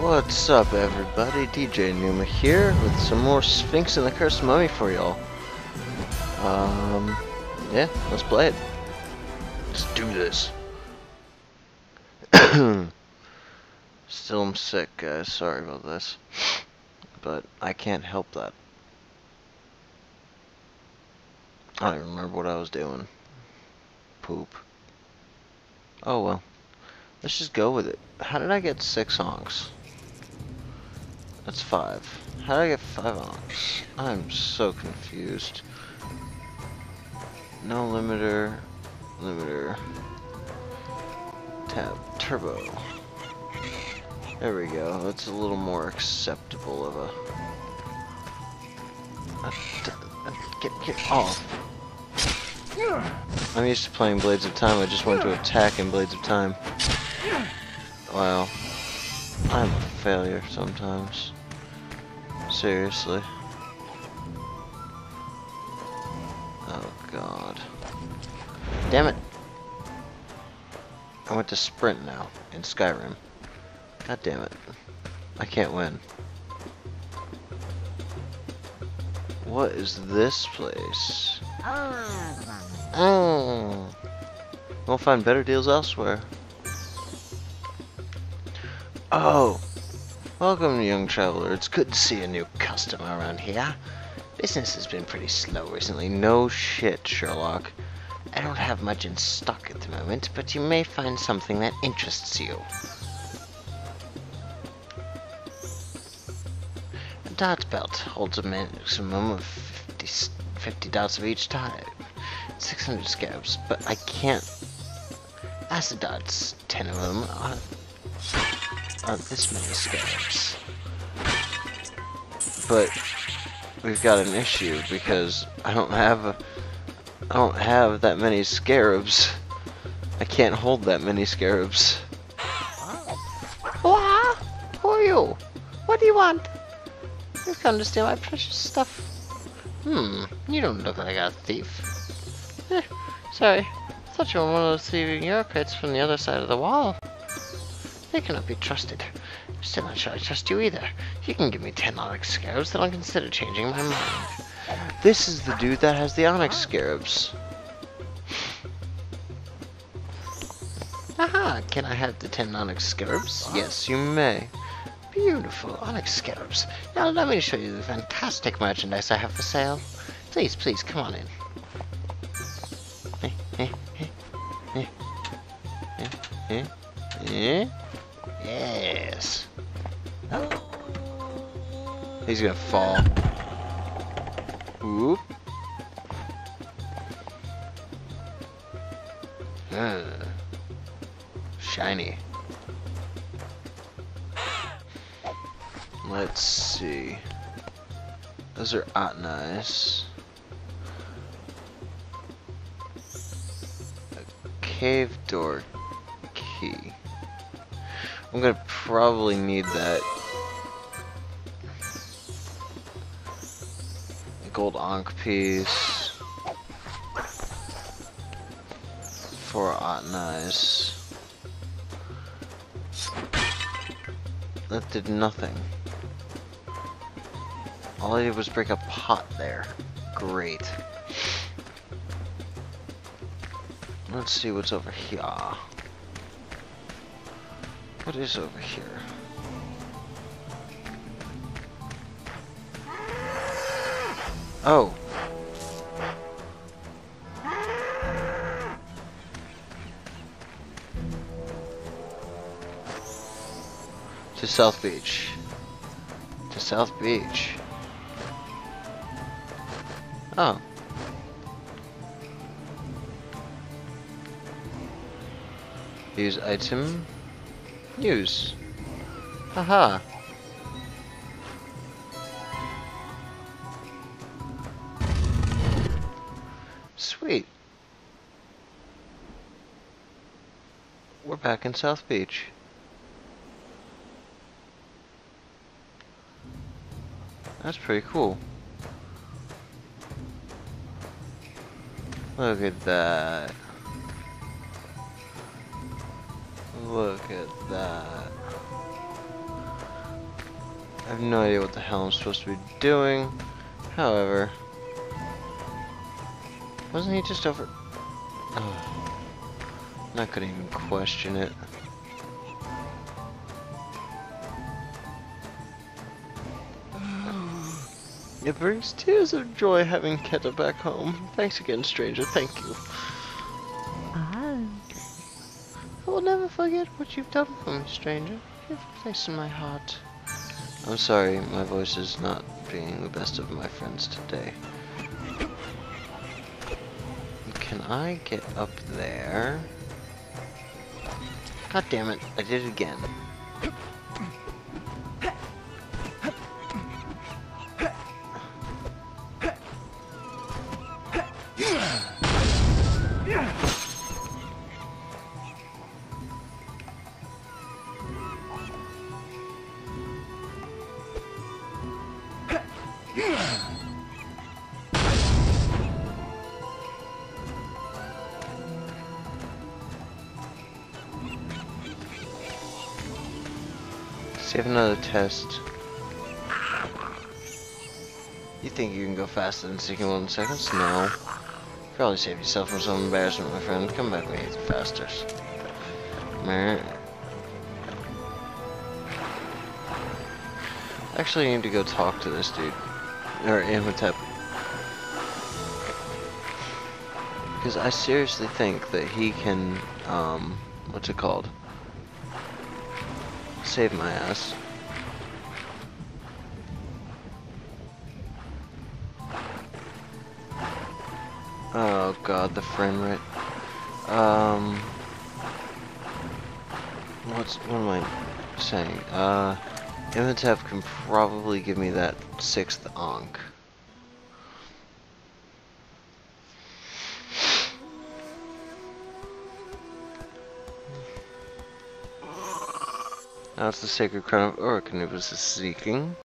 What's up, everybody? DJ Numa here with some more Sphinx and the Cursed Mummy for y'all. Um, yeah, let's play it. Let's do this. Still I'm sick, guys. Sorry about this. But I can't help that. I don't remember what I was doing. Poop. Oh well. Let's just go with it. How did I get six Ankhs? That's five. How do I get five Ankhs? I'm so confused. No limiter. Limiter. Tab. Turbo. There we go. That's a little more acceptable of a... Get, get off. I'm used to playing Blades of Time. I just went to attack in Blades of Time. Wow. I'm a failure sometimes. Seriously. Oh god. Damn it. I went to sprint now in Skyrim. God damn it. I can't win. What is this place? Oh. We'll find better deals elsewhere. Oh. Welcome, young traveler. It's good to see a new customer around here. Business has been pretty slow recently. No shit, Sherlock. I don't have much in stock at the moment, but you may find something that interests you. A dart belt holds a maximum of 50, 50 darts of each type. 600 scabs, but I can't... Acid darts, 10 of them, are, are this many scarabs. But we've got an issue because I don't have a, I don't have that many scarabs. I can't hold that many scarabs. What? Who are you? What do you want? You've come to steal my precious stuff. Hmm, you don't look like a thief. Eh, sorry, I thought you were one of those thieving Europeans from the other side of the wall. They cannot be trusted. Still not sure I trust you either. You can give me ten onyx scarabs, then I'll consider changing my mind. This is the dude that has the onyx scarabs. Aha, can I have the ten onyx scarabs? Yes, you may. Beautiful onyx scarabs. Now let me show you the fantastic merchandise I have for sale. Please, please, come on in. Eh, eh, eh, Yes. He's gonna fall. Whoop. Uh, shiny. Let's see. Those are not nice. A cave door key. I'm gonna probably need that. Gold Ankh piece. For Otnice. That did nothing. All I did was break a pot there. Great. Let's see what's over here. What is over here? Oh. To South Beach. To South Beach. Oh. Use item. Use. Haha. Sweet. We're back in South Beach. That's pretty cool. Look at that. Look at that. I have no idea what the hell I'm supposed to be doing. However, wasn't he just over? Oh, not gonna even question it. It brings tears of joy having Keta back home. Thanks again, stranger. Thank you. Never forget what you've done for me, stranger. You have a place in my heart. I'm sorry, my voice is not being the best of my friends today. Can I get up there? God damn it, I did it again. Save another test. You think you can go faster than 61 seconds? No. Probably save yourself from some embarrassment, my friend. Come back when you're faster. Meh. Actually, I need to go talk to this dude. Or Imhotep. Because I seriously think that he can, um, what's it called? Save my ass. Oh god, the frame rate. Um, what's what am I saying? Uh, Imhotep can probably give me that sixth Ankh. It's the Sacred Crown of Orokin it was seeking.